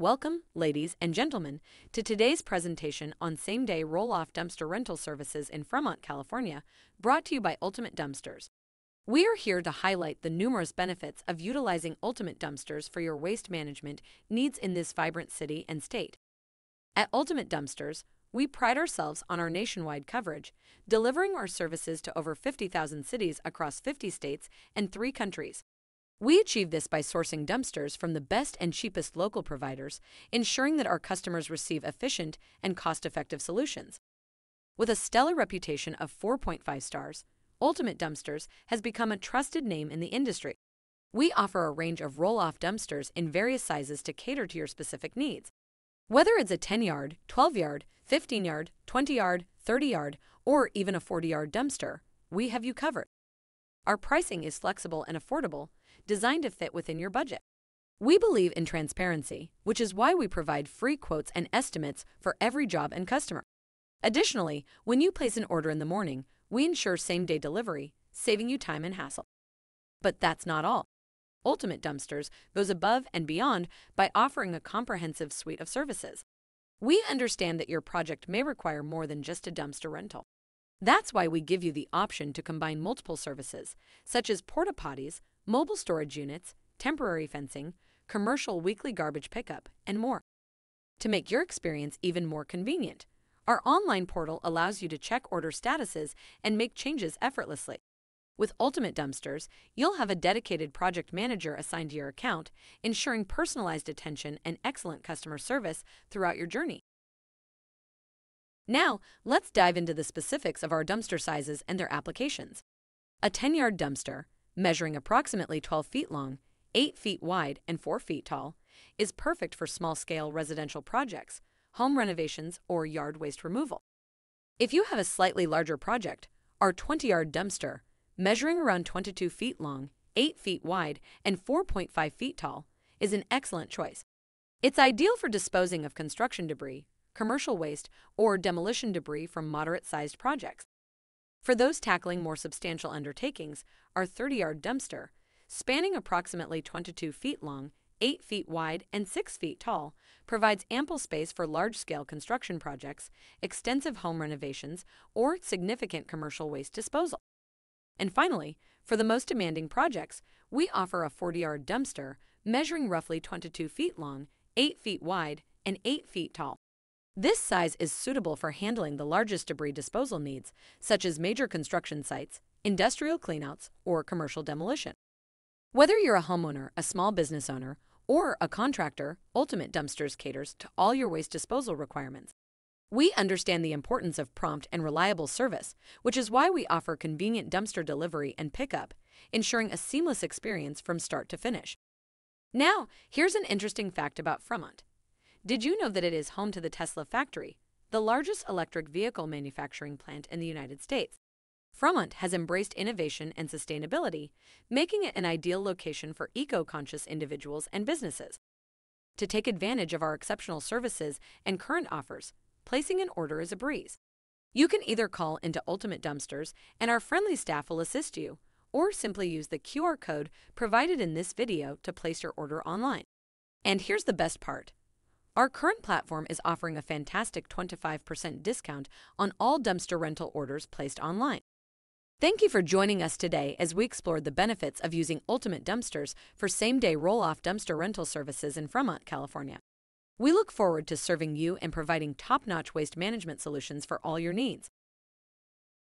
Welcome, ladies and gentlemen, to today's presentation on same day roll off dumpster rental services in Fremont, California, brought to you by Ultimate Dumpsters. We are here to highlight the numerous benefits of utilizing Ultimate Dumpsters for your waste management needs in this vibrant city and state. At Ultimate Dumpsters, we pride ourselves on our nationwide coverage, delivering our services to over 50,000 cities across 50 states and three countries. We achieve this by sourcing dumpsters from the best and cheapest local providers, ensuring that our customers receive efficient and cost effective solutions. With a stellar reputation of 4.5 stars, Ultimate Dumpsters has become a trusted name in the industry. We offer a range of roll off dumpsters in various sizes to cater to your specific needs. Whether it's a 10 yard, 12 yard, 15 yard, 20 yard, 30 yard, or even a 40 yard dumpster, we have you covered. Our pricing is flexible and affordable, designed to fit within your budget. We believe in transparency, which is why we provide free quotes and estimates for every job and customer. Additionally, when you place an order in the morning, we ensure same day delivery, saving you time and hassle. But that's not all. Ultimate Dumpsters goes above and beyond by offering a comprehensive suite of services. We understand that your project may require more than just a dumpster rental. That's why we give you the option to combine multiple services, such as porta potties, mobile storage units, temporary fencing, commercial weekly garbage pickup, and more. To make your experience even more convenient, our online portal allows you to check order statuses and make changes effortlessly. With Ultimate Dumpsters, you'll have a dedicated project manager assigned to your account, ensuring personalized attention and excellent customer service throughout your journey. Now, let's dive into the specifics of our dumpster sizes and their applications. A 10 yard dumpster, measuring approximately 12 feet long, 8 feet wide, and 4 feet tall, is perfect for small scale residential projects home renovations, or yard waste removal. If you have a slightly larger project, our 20 yard dumpster, measuring around 22 feet long, 8 feet wide, and 4.5 feet tall, is an excellent choice. It's ideal for disposing of construction debris, commercial waste, or demolition debris from moderate sized projects. For those tackling more substantial undertakings, our 30 yard dumpster, spanning approximately 22 feet long 8 feet wide and 6 feet tall, provides ample space for large scale construction projects, extensive home renovations, or significant commercial waste disposal. And finally, for the most demanding projects, we offer a 40 yard dumpster measuring roughly 22 feet long, 8 feet wide, and 8 feet tall. This size is suitable for handling the largest debris disposal needs, such as major construction sites, industrial cleanouts, or commercial demolition. Whether you're a homeowner, a small business owner, or a contractor, Ultimate Dumpsters caters to all your waste disposal requirements. We understand the importance of prompt and reliable service, which is why we offer convenient dumpster delivery and pickup, ensuring a seamless experience from start to finish. Now, here's an interesting fact about Fremont. Did you know that it is home to the Tesla factory, the largest electric vehicle manufacturing plant in the United States? Fremont has embraced innovation and sustainability, making it an ideal location for eco conscious individuals and businesses. To take advantage of our exceptional services and current offers, placing an order is a breeze. You can either call into Ultimate Dumpsters and our friendly staff will assist you, or simply use the QR code provided in this video to place your order online. And here's the best part. Our current platform is offering a fantastic 25% discount on all dumpster rental orders placed online. Thank you for joining us today as we explored the benefits of using Ultimate Dumpsters for same day roll off dumpster rental services in Fremont, California. We look forward to serving you and providing top notch waste management solutions for all your needs.